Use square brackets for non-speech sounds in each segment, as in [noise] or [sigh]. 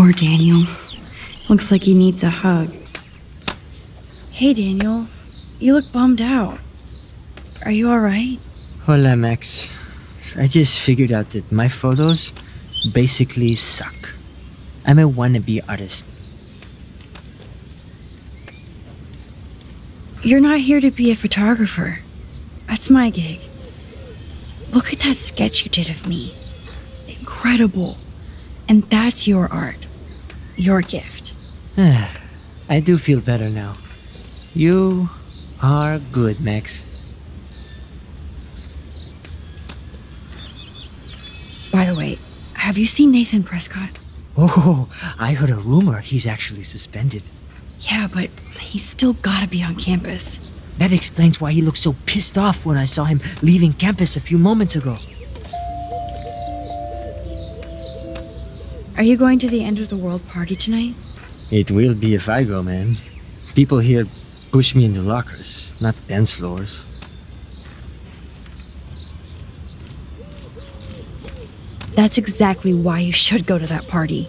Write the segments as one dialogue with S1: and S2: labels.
S1: Poor Daniel. Looks like he needs a hug. Hey, Daniel. You look bummed out. Are you alright?
S2: Hola, Max. I just figured out that my photos basically suck. I'm a wannabe artist.
S1: You're not here to be a photographer. That's my gig. Look at that sketch you did of me. Incredible. And that's your art. Your gift. [sighs]
S2: I do feel better now. You are good, Max.
S1: By the way, have you seen Nathan Prescott?
S2: Oh, I heard a rumor he's actually suspended.
S1: Yeah, but he's still gotta be on campus.
S2: That explains why he looked so pissed off when I saw him leaving campus a few moments ago.
S1: Are you going to the end of the world party tonight?
S2: It will be if I go, man. People here push me into lockers, not dance floors.
S1: That's exactly why you should go to that party.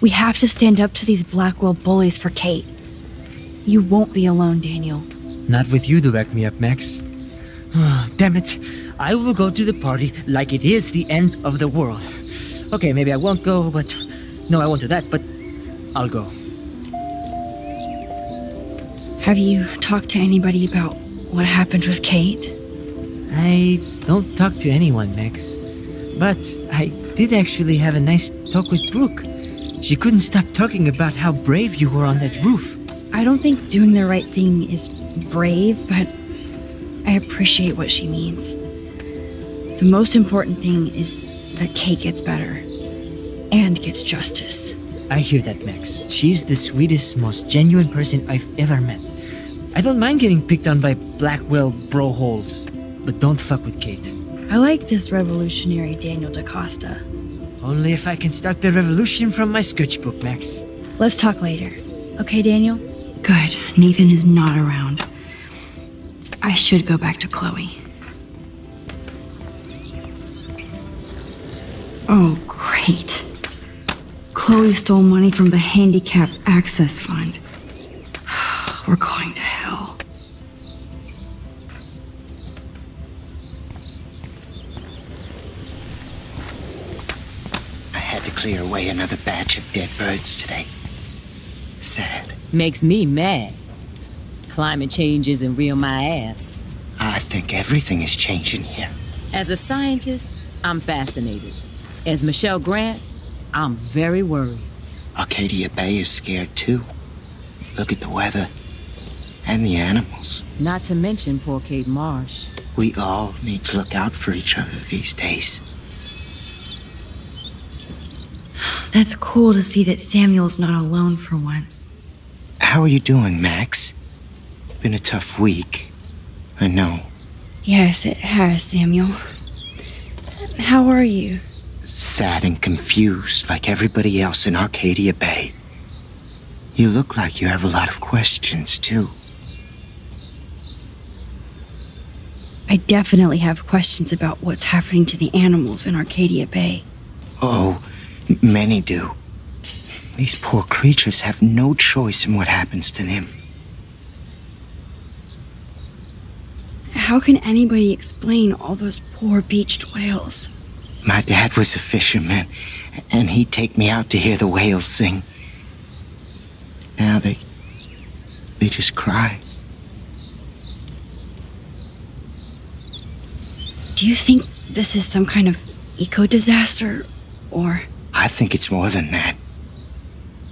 S1: We have to stand up to these Blackwell bullies for Kate. You won't be alone, Daniel.
S2: Not with you to back me up, Max. [sighs] Damn it. I will go to the party like it is the end of the world. Okay, maybe I won't go, but. No, I won't do that, but I'll go.
S1: Have you talked to anybody about what happened with Kate?
S2: I don't talk to anyone, Max. But I did actually have a nice talk with Brooke. She couldn't stop talking about how brave you were on that roof.
S1: I don't think doing the right thing is brave, but I appreciate what she means. The most important thing is that Kate gets better and gets justice.
S2: I hear that, Max. She's the sweetest, most genuine person I've ever met. I don't mind getting picked on by Blackwell bro holes, but don't fuck with Kate.
S1: I like this revolutionary Daniel DaCosta.
S2: Only if I can start the revolution from my sketchbook, Max.
S1: Let's talk later. Okay, Daniel? Good. Nathan is not around. I should go back to Chloe. Oh, great. Chloe stole money from the Handicap Access Fund. [sighs] We're going to hell.
S3: I had to clear away another batch of dead birds today. Sad.
S4: Makes me mad. Climate change isn't real my ass.
S3: I think everything is changing here.
S4: As a scientist, I'm fascinated. As Michelle Grant, I'm very worried.
S3: Arcadia Bay is scared too. Look at the weather. And the animals.
S4: Not to mention poor Kate Marsh.
S3: We all need to look out for each other these days.
S1: That's cool to see that Samuel's not alone for once.
S3: How are you doing, Max? Been a tough week. I know.
S1: Yes, it has, Samuel. How are you?
S3: Sad and confused like everybody else in Arcadia Bay. You look like you have a lot of questions, too.
S1: I definitely have questions about what's happening to the animals in Arcadia Bay.
S3: Oh, many do. These poor creatures have no choice in what happens to them.
S1: How can anybody explain all those poor beached whales?
S3: My dad was a fisherman, and he'd take me out to hear the whales sing. Now they. they just cry.
S1: Do you think this is some kind of eco disaster? Or.
S3: I think it's more than that.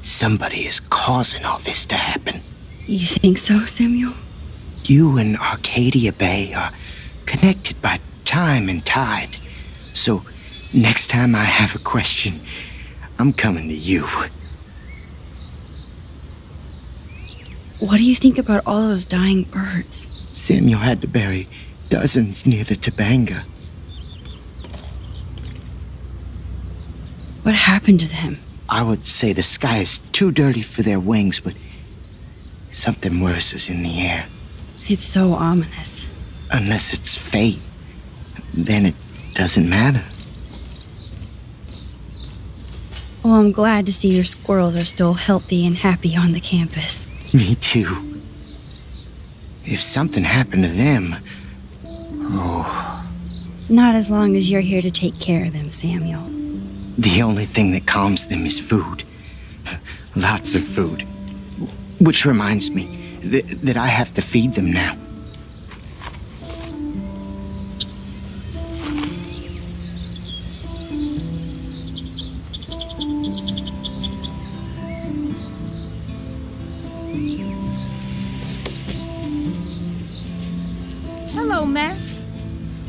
S3: Somebody is causing all this to happen.
S1: You think so, Samuel?
S3: You and Arcadia Bay are connected by time and tide. So, next time I have a question, I'm coming to you.
S1: What do you think about all those dying birds?
S3: Samuel had to bury dozens near the Tobanga.
S1: What happened to them?
S3: I would say the sky is too dirty for their wings, but something worse is in the air.
S1: It's so ominous.
S3: Unless it's fate, then it doesn't matter.
S1: Well, I'm glad to see your squirrels are still healthy and happy on the campus. [laughs]
S3: Me too. If something happened to them. Oh.
S1: Not as long as you're here to take care of them, Samuel.
S3: The only thing that calms them is food. [laughs] Lots of food. Which reminds me that, that I have to feed them now.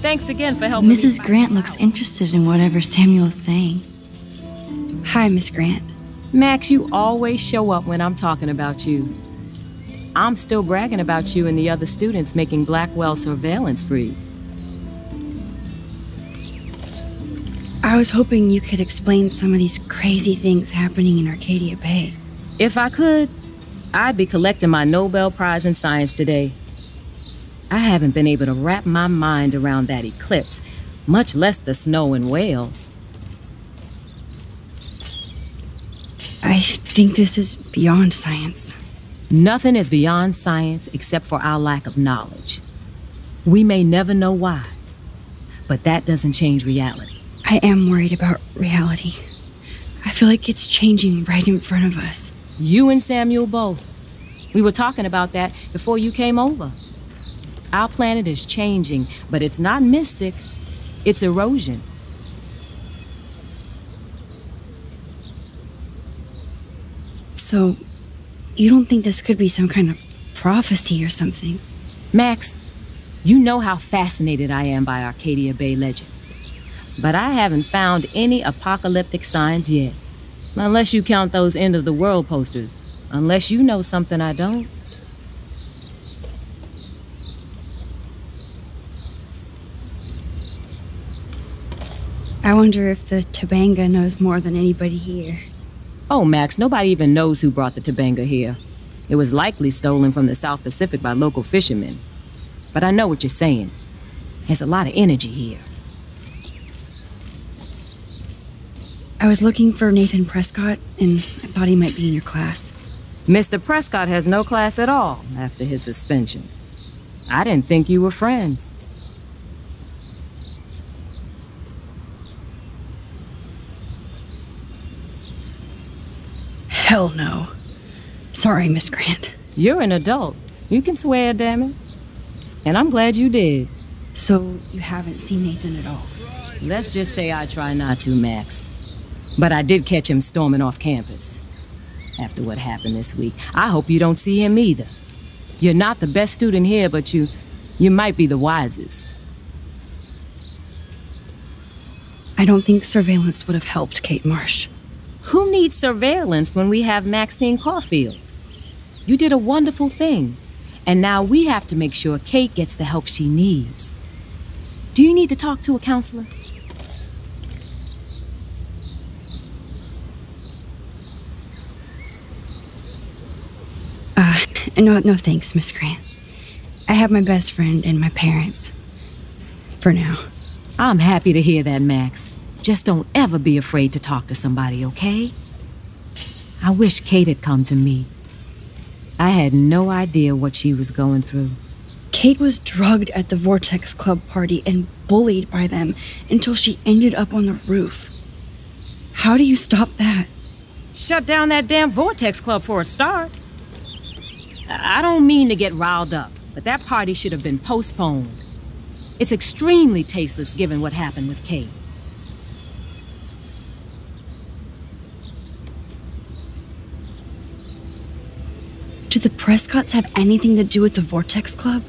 S4: Thanks again for helping
S1: Mrs.
S4: find
S1: Grant
S4: out.
S1: looks interested in whatever Samuel's saying. Hi, Miss Grant.
S4: Max, you always show up when I'm talking about you. I'm still bragging about you and the other students making Blackwell surveillance free.
S1: I was hoping you could explain some of these crazy things happening in Arcadia Bay.
S4: If I could, I'd be collecting my Nobel Prize in Science today. I haven't been able to wrap my mind around that eclipse, much less the snow in Wales.
S1: I think this is beyond science.
S4: Nothing is beyond science except for our lack of knowledge. We may never know why, but that doesn't change reality.
S1: I am worried about reality. I feel like it's changing right in front of us.
S4: You and Samuel both. We were talking about that before you came over. Our planet is changing, but it's not mystic, it's erosion.
S1: So, you don't think this could be some kind of prophecy or something?
S4: Max, you know how fascinated I am by Arcadia Bay legends. But I haven't found any apocalyptic signs yet. Unless you count those end of the world posters. Unless you know something I don't.
S1: I wonder if the Tobanga knows more than anybody here.
S4: Oh, Max, nobody even knows who brought the Tobanga here. It was likely stolen from the South Pacific by local fishermen. But I know what you're saying. There's a lot of energy here.
S1: I was looking for Nathan Prescott, and I thought he might be in your class.
S4: Mr. Prescott has no class at all after his suspension. I didn't think you were friends.
S1: Hell no. Sorry, Miss Grant.
S4: You're an adult. You can swear, damn it. And I'm glad you did.
S1: So, you haven't seen Nathan at all?
S4: Let's just say I try not to, Max. But I did catch him storming off campus. After what happened this week, I hope you don't see him either. You're not the best student here, but you you might be the wisest.
S1: I don't think surveillance would have helped Kate Marsh.
S4: Who needs surveillance when we have Maxine Caulfield? You did a wonderful thing, and now we have to make sure Kate gets the help she needs. Do you need to talk to a counselor?
S1: Uh, no, no thanks, Miss Grant. I have my best friend and my parents. For now.
S4: I'm happy to hear that, Max. Just don't ever be afraid to talk to somebody, okay? I wish Kate had come to me. I had no idea what she was going through.
S1: Kate was drugged at the Vortex Club party and bullied by them until she ended up on the roof. How do you stop that?
S4: Shut down that damn Vortex Club for a start. I don't mean to get riled up, but that party should have been postponed. It's extremely tasteless given what happened with Kate.
S1: Do the Prescotts have anything to do with the Vortex Club?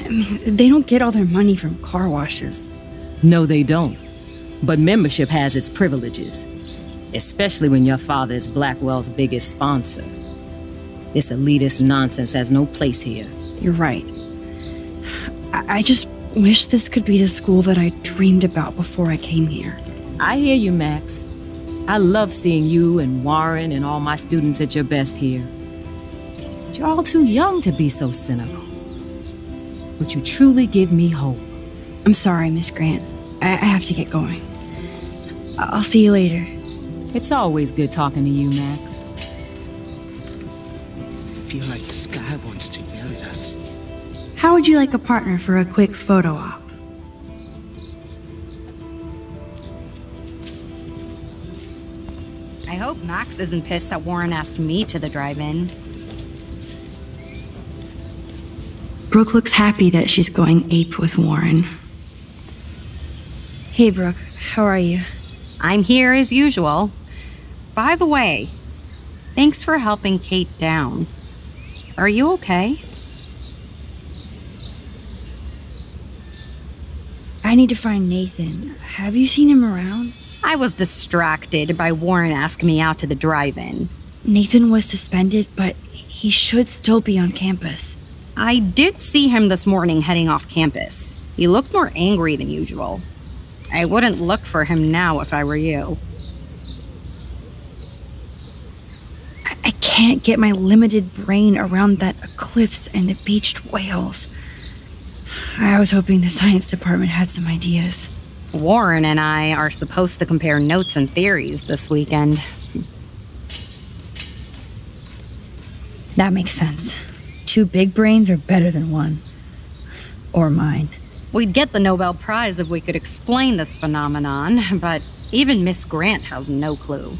S1: I mean, they don't get all their money from car washes.
S4: No, they don't. But membership has its privileges, especially when your father is Blackwell's biggest sponsor. This elitist nonsense has no place here.
S1: You're right. I, I just wish this could be the school that I dreamed about before I came here.
S4: I hear you, Max. I love seeing you and Warren and all my students at your best here. But you're all too young to be so cynical. But you truly give me hope.
S1: I'm sorry, Miss Grant. I, I have to get going. I- I'll see you later.
S4: It's always good talking to you, Max.
S3: I feel like the sky wants to yell at us.
S1: How would you like a partner for a quick photo op?
S5: I hope Max isn't pissed that Warren asked me to the drive-in.
S1: Brooke looks happy that she's going ape with Warren. Hey, Brooke, how are you?
S5: I'm here as usual. By the way, thanks for helping Kate down. Are you okay?
S1: I need to find Nathan. Have you seen him around?
S5: I was distracted by Warren asking me out to the drive-in.
S1: Nathan was suspended, but he should still be on campus.
S5: I did see him this morning heading off campus. He looked more angry than usual. I wouldn't look for him now if I were you.
S1: I, I can't get my limited brain around that eclipse and the beached whales. I was hoping the science department had some ideas.
S5: Warren and I are supposed to compare notes and theories this weekend.
S1: That makes sense. Two big brains are better than one. Or mine.
S5: We'd get the Nobel Prize if we could explain this phenomenon, but even Miss Grant has no clue.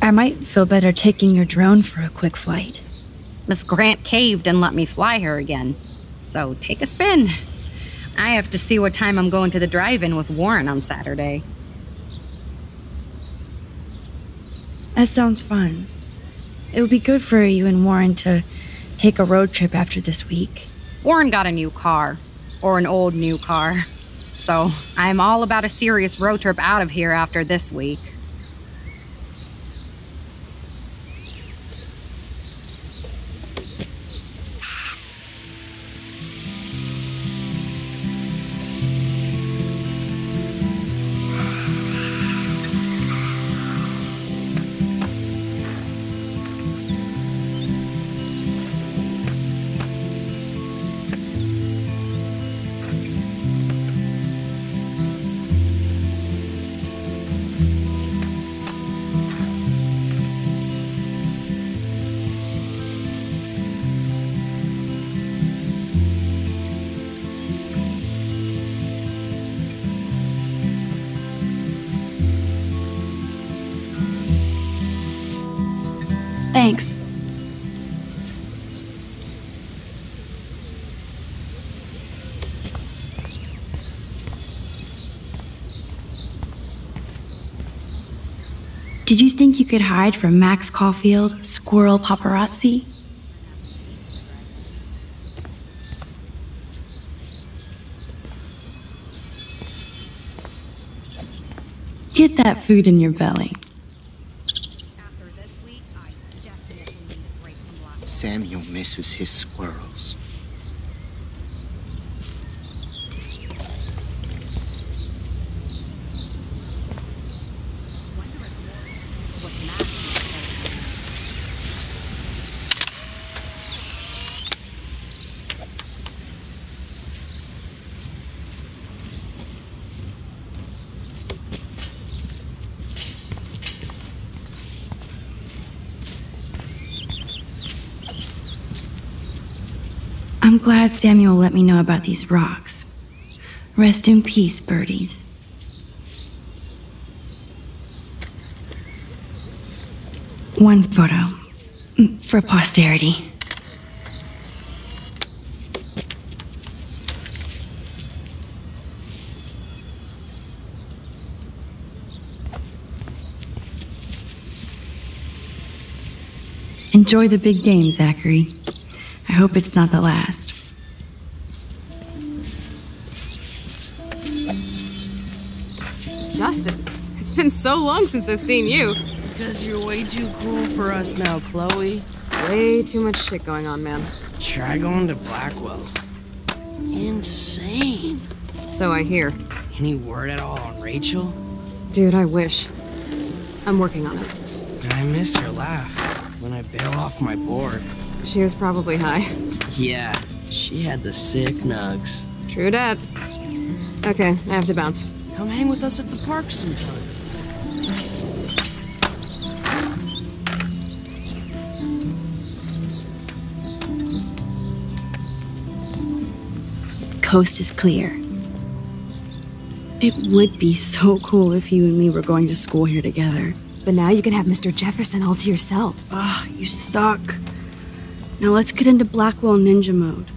S1: I might feel better taking your drone for a quick flight.
S5: Miss Grant caved and let me fly her again. So take a spin. I have to see what time I'm going to the drive-in with Warren on Saturday.
S1: That sounds fun. It would be good for you and Warren to take a road trip after this week.
S5: Warren got a new car. Or an old new car. So I'm all about a serious road trip out of here after this week. Thanks.
S1: Did you think you could hide from Max Caulfield, squirrel paparazzi? Get that food in your belly.
S5: After this week, I definitely need a break from life.
S3: Samuel misses his squirrels.
S1: Glad Samuel let me know about these rocks. Rest in peace, birdies. One photo. mm, For posterity. Enjoy the big game, Zachary. I hope it's not the last.
S6: Been so long since I've seen you.
S7: Because you're way too cool for us now, Chloe.
S6: Way too much shit going on, man.
S7: Try going to Blackwell. Insane.
S6: So I hear.
S7: Any word at all on Rachel?
S6: Dude, I wish. I'm working on it.
S7: And I miss her laugh when I bail off my board.
S6: She was probably high.
S7: Yeah, she had the sick nugs.
S6: True dat. Okay, I have to bounce.
S7: Come hang with us at the park sometime.
S1: Coast is clear. It would be so cool if you and me were going to school here together.
S6: But now you can have Mr. Jefferson all to yourself.
S1: Ah, you suck. Now let's get into Blackwell Ninja mode.